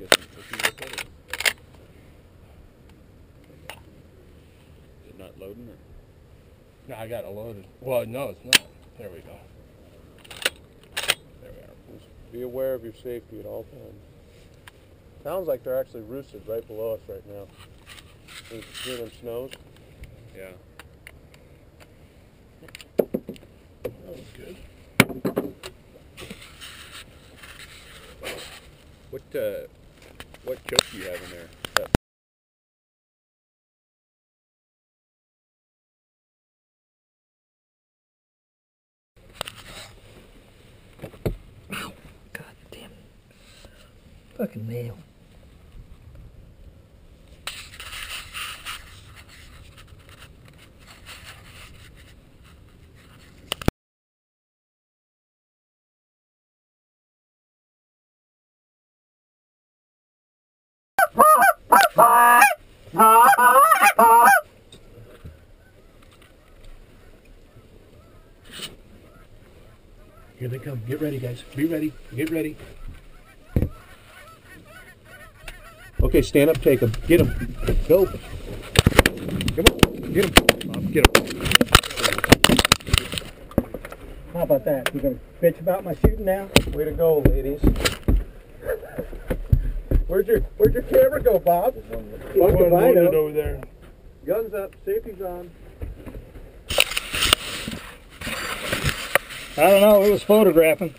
it, Is it not loading or? No, I got it loaded. Well, no, it's not. There we go. There we are. Be aware of your safety at all times. Sounds like they're actually roosted right below us right now. You hear them snows? Yeah. That was good. What, uh, what choke do you have in there? That- God damn. Fucking nail. Here they come. Get ready, guys. Be ready. Get ready. Okay, stand up. Take them. Get them. Go. Come on. Get them. Bob, get them. How about that? You're gonna bitch about my shooting now? Way to go, ladies. Where'd your Where'd your camera go, Bob? Fuck One if I loaded know. over there. Guns up, safety's on. I don't know. It was photographing.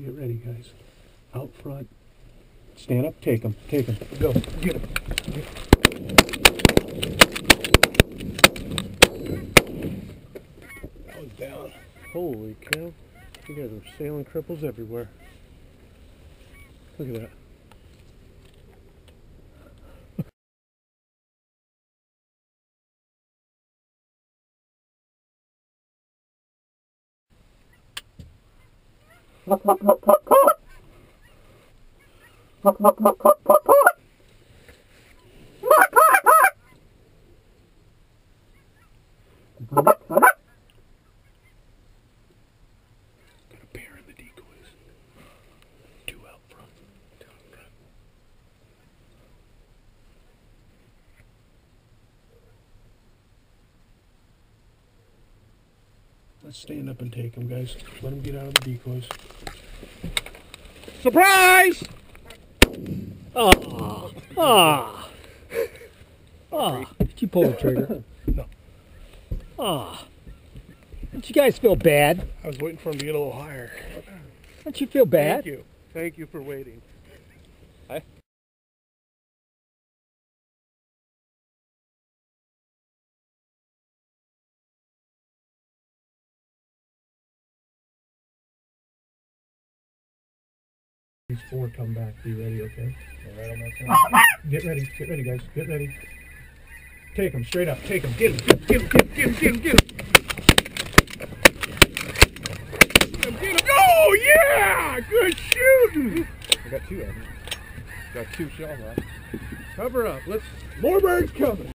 Get ready, guys. Out front. Stand up. Take them. Take them. Go. Get them. That was down. Holy cow. You guys are sailing cripples everywhere. Look at that. Got a pair in the decoys. Two out front. Two out front. Let's stand up and take them, guys. Let them get out of the decoys. Surprise! Ah, ah, ah! Did you pull the trigger? No. Ah! Don't you guys feel bad? I was waiting for them to get a little higher. Don't you feel bad? Thank you. Thank you for waiting. Four come back. Be ready, okay? Get ready. Get ready, guys. Get ready. Take them straight up. Take them. Get them. Get them. Get them. Get them. Get them. Get them. Oh yeah! Good shooting. I got two of them. Got two shells left. Cover up. Let's More birds coming.